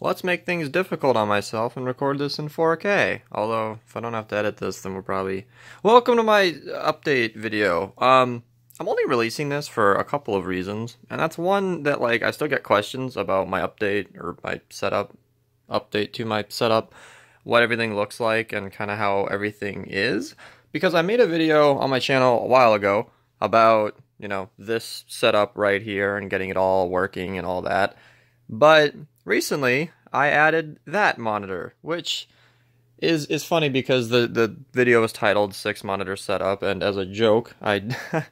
let's make things difficult on myself and record this in 4K. Although, if I don't have to edit this, then we'll probably... Welcome to my update video. Um, I'm only releasing this for a couple of reasons, and that's one that, like, I still get questions about my update or my setup, update to my setup, what everything looks like, and kind of how everything is. Because I made a video on my channel a while ago about, you know, this setup right here and getting it all working and all that. But recently, I added that monitor, which is is funny because the the video was titled six monitor setup and as a joke i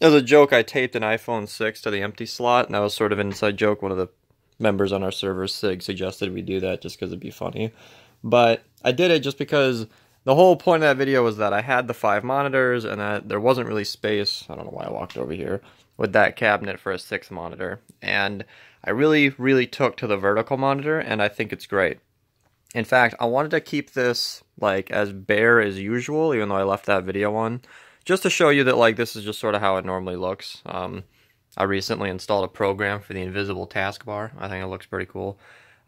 as a joke i taped an iphone 6 to the empty slot and that was sort of an inside joke. One of the members on our server sig suggested we do that just because it'd be funny. But i did it just because the whole point of that video was that i had the five monitors and that there wasn't really space i don't know why i walked over here with that cabinet for a sixth monitor. And I really, really took to the vertical monitor, and I think it's great. In fact, I wanted to keep this like as bare as usual, even though I left that video on, just to show you that like this is just sort of how it normally looks. Um, I recently installed a program for the invisible taskbar. I think it looks pretty cool.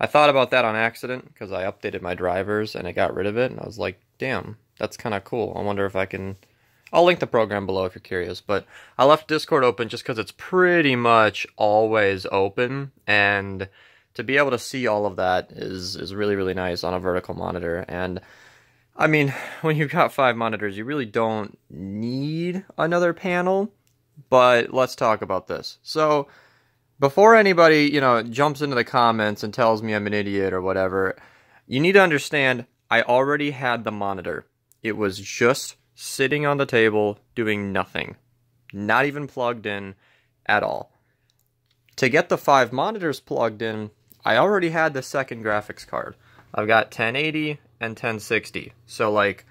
I thought about that on accident because I updated my drivers and it got rid of it, and I was like, damn, that's kind of cool. I wonder if I can I'll link the program below if you're curious, but I left Discord open just because it's pretty much always open, and to be able to see all of that is is really really nice on a vertical monitor. And I mean, when you've got five monitors, you really don't need another panel. But let's talk about this. So before anybody you know jumps into the comments and tells me I'm an idiot or whatever, you need to understand I already had the monitor. It was just sitting on the table doing nothing, not even plugged in at all. To get the five monitors plugged in, I already had the second graphics card. I've got 1080 and 1060. So like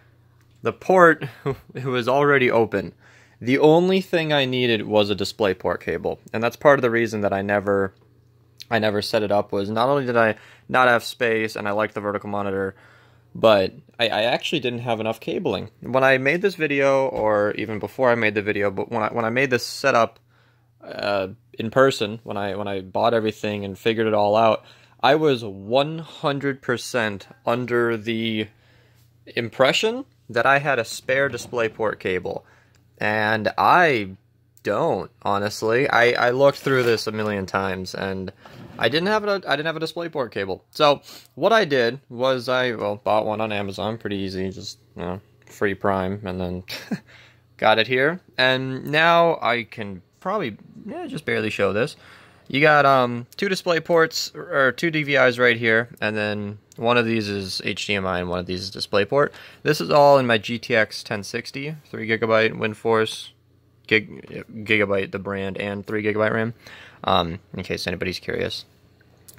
the port it was already open. The only thing I needed was a DisplayPort cable. And that's part of the reason that I never I never set it up was not only did I not have space and I liked the vertical monitor, but I, I, actually didn't have enough cabling. When I made this video, or even before I made the video, but when I when I made this setup uh, in person, when I when I bought everything and figured it all out, I was 100% under the impression that I had a spare DisplayPort cable, and I don't honestly. I I looked through this a million times and I didn't have a I didn't have a DisplayPort cable. So what I did was I well bought one on Amazon, pretty easy, just you know, free Prime, and then got it here. And now I can probably yeah just barely show this. You got um two display ports or two DVIs right here, and then one of these is HDMI and one of these is DisplayPort. This is all in my GTX 1060, three gigabyte WindForce gig, gigabyte the brand and three gigabyte RAM. Um, in case anybody's curious.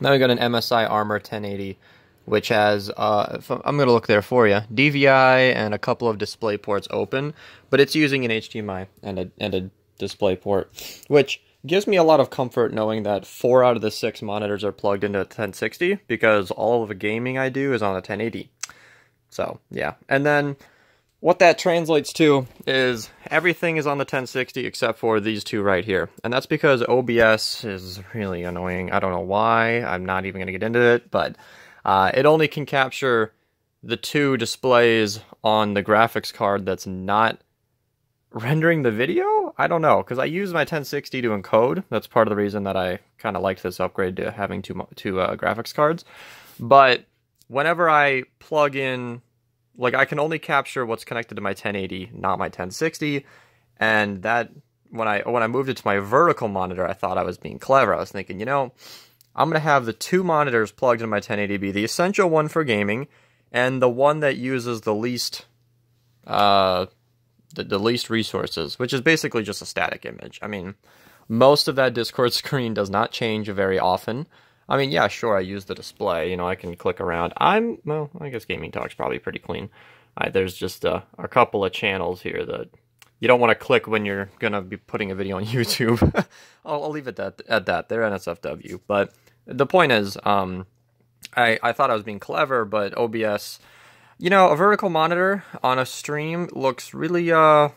Now we got an MSI Armor 1080, which has uh, I'm gonna look there for you DVI and a couple of display ports open, but it's using an HDMI and a and a display port, which gives me a lot of comfort knowing that four out of the six monitors are plugged into a 1060 because all of the gaming I do is on a 1080. So yeah, and then what that translates to is everything is on the 1060 except for these two right here. And that's because OBS is really annoying. I don't know why. I'm not even going to get into it, but uh, it only can capture the two displays on the graphics card that's not rendering the video? I don't know, because I use my 1060 to encode. That's part of the reason that I kind of liked this upgrade to having two, two uh, graphics cards. But whenever I plug in like I can only capture what's connected to my 1080, not my 1060, and that when I when I moved it to my vertical monitor, I thought I was being clever. I was thinking, you know, I'm gonna have the two monitors plugged in my 1080p, the essential one for gaming, and the one that uses the least, uh, the, the least resources, which is basically just a static image. I mean, most of that Discord screen does not change very often. I mean, yeah, sure, I use the display. You know, I can click around. I'm, well, I guess Gaming Talk's probably pretty clean. Right, there's just a, a couple of channels here that you don't want to click when you're going to be putting a video on YouTube. I'll, I'll, leave it at, at that. They're NSFW. But the point is, um, I, I thought I was being clever, but OBS, you know, a vertical monitor on a stream looks really, uh,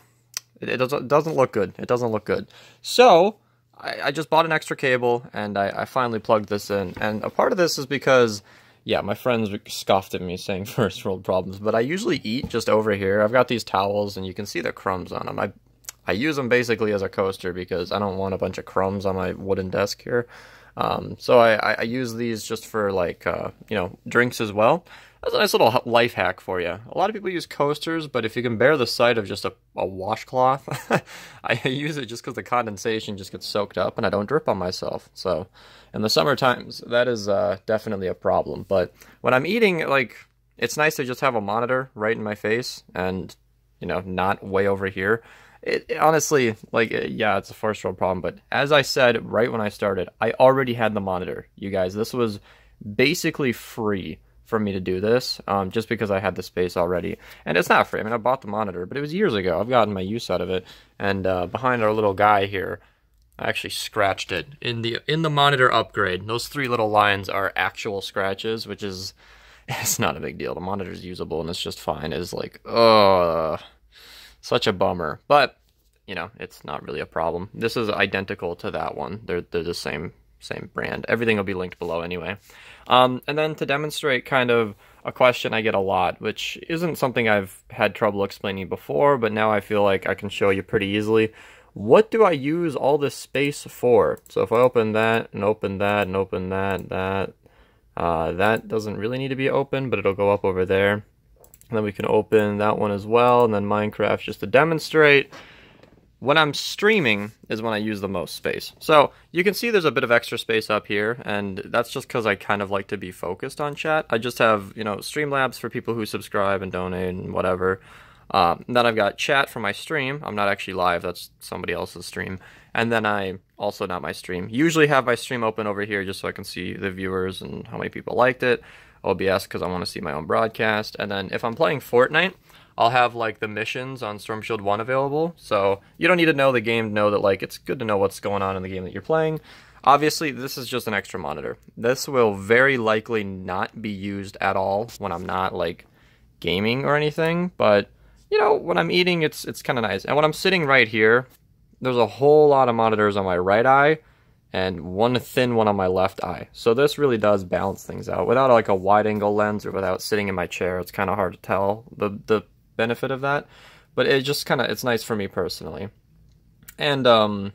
it, it doesn't, doesn't look good. It doesn't look good. So, I, I just bought an extra cable and I, I finally plugged this in. And a part of this is because yeah, my friends scoffed at me saying first world problems, but I usually eat just over here. I've got these towels and you can see the crumbs on them. I I use them basically as a coaster because I don't want a bunch of crumbs on my wooden desk here. Um, so I, I, use these just for like, uh, you know, drinks as well. That's a nice little life hack for you. A lot of people use coasters, but if you can bear the sight of just a, a washcloth, I use it just because the condensation just gets soaked up and I don't drip on myself. So in the summer times, that is uh, definitely a problem. But when I'm eating, like, it's nice to just have a monitor right in my face and, you know, not way over here. It, it, honestly, like, yeah, it's a first world problem. But as I said right when I started, I already had the monitor. You guys, this was basically free for me to do this, um, just because I had the space already. And it's not free. I mean, I bought the monitor, but it was years ago. I've gotten my use out of it. And uh, behind our little guy here, I actually scratched it in the in the monitor upgrade. Those three little lines are actual scratches, which is it's not a big deal. The monitor's usable and it's just fine. It's like, oh, such a bummer. But you know, it's not really a problem. This is identical to that one. They're they're the same same brand. Everything will be linked below anyway. Um, and then to demonstrate kind of a question I get a lot, which isn't something I've had trouble explaining before, but now I feel like I can show you pretty easily. What do I use all this space for? So if I open that and open that and open that, that, uh, that doesn't really need to be open, but it'll go up over there. And then we can open that one as well, and then Minecraft just to demonstrate. When I'm streaming is when I use the most space. So you can see there's a bit of extra space up here, and that's just because I kind of like to be focused on chat. I just have, you know, Streamlabs for people who subscribe and donate and whatever. Um, then I've got chat for my stream. I'm not actually live, that's somebody else's stream. And then I also not my stream. Usually have my stream open over here just so I can see the viewers and how many people liked it. OBS because I want to see my own broadcast. And then if I'm playing Fortnite, I'll have like the missions on Storm Shield 1 available. So you don't need to know the game to know that like it's good to know what's going on in the game that you're playing. Obviously, this is just an extra monitor. This will very likely not be used at all when I'm not like gaming or anything, but you know, when I'm eating it's it's kind of nice. And when I'm sitting right here, there's a whole lot of monitors on my right eye and one thin one on my left eye. So this really does balance things out. Without like a wide angle lens or without sitting in my chair, it's kind of hard to tell the the benefit of that. But it just kind of it's nice for me personally. And um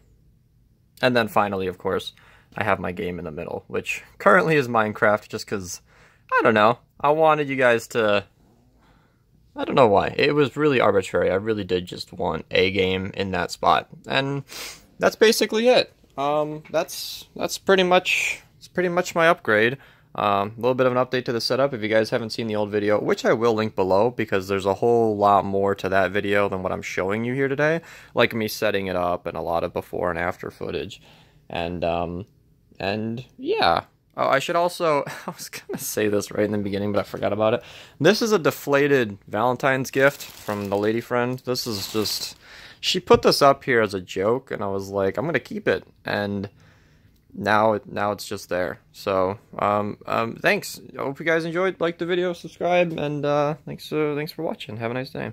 and then finally, of course, I have my game in the middle, which currently is Minecraft just cuz I don't know. I wanted you guys to I don't know why. It was really arbitrary. I really did just want a game in that spot. And that's basically it um, that's that's pretty much it's pretty much my upgrade. Um, a little bit of an update to the setup if you guys haven't seen the old video, which I will link below because there's a whole lot more to that video than what I'm showing you here today, like me setting it up and a lot of before and after footage. And, um, and yeah. Oh, I should also, I was going to say this right in the beginning, but I forgot about it. This is a deflated Valentine's gift from the lady friend. This is just, she put this up here as a joke, and I was like, I'm gonna keep it, and now now it's just there. So um, um, thanks. I hope you guys enjoyed. Like the video, subscribe, and uh, thanks uh, thanks for watching. Have a nice day.